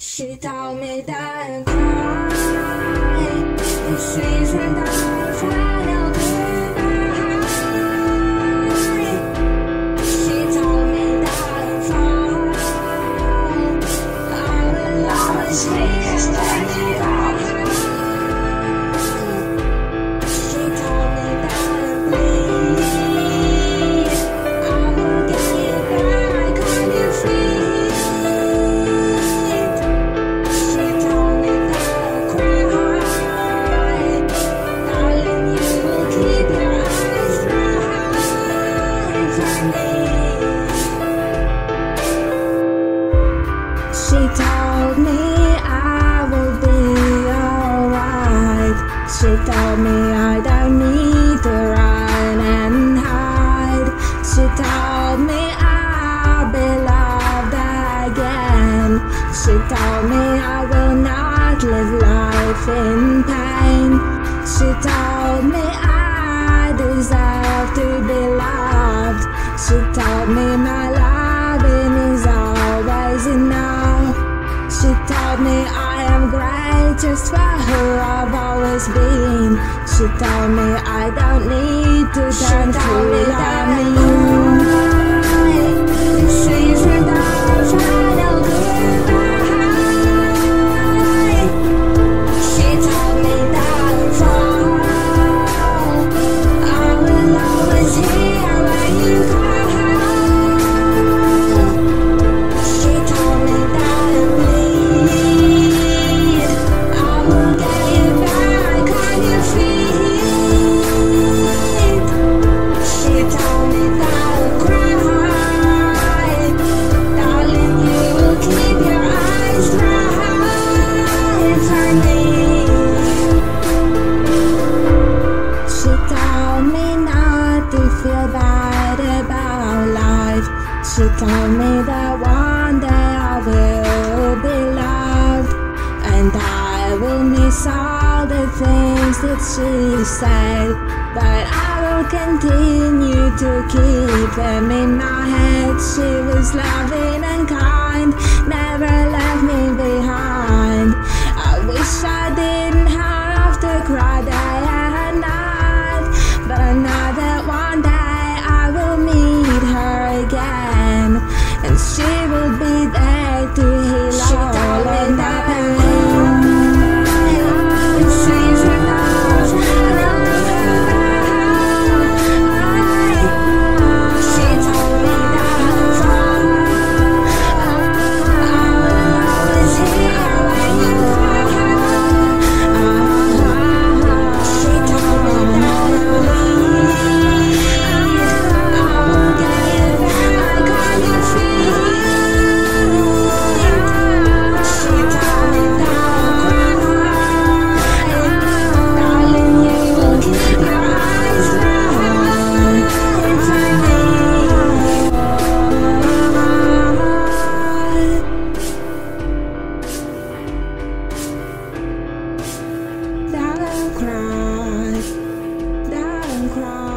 She told me that final goodbye. She told me that I make her She told me I don't need to run and hide. She told me I'll be loved again. She told me I will not live life in pain. She told me I deserve to be loved. She told me my loving is always enough. She told me I am great just for who I've always been. She told me I don't need to turn to love She told me that one day I will be loved, and I will miss all the things that she said. But I will continue to keep them in my head. She was loving and kind, never left me behind. ground.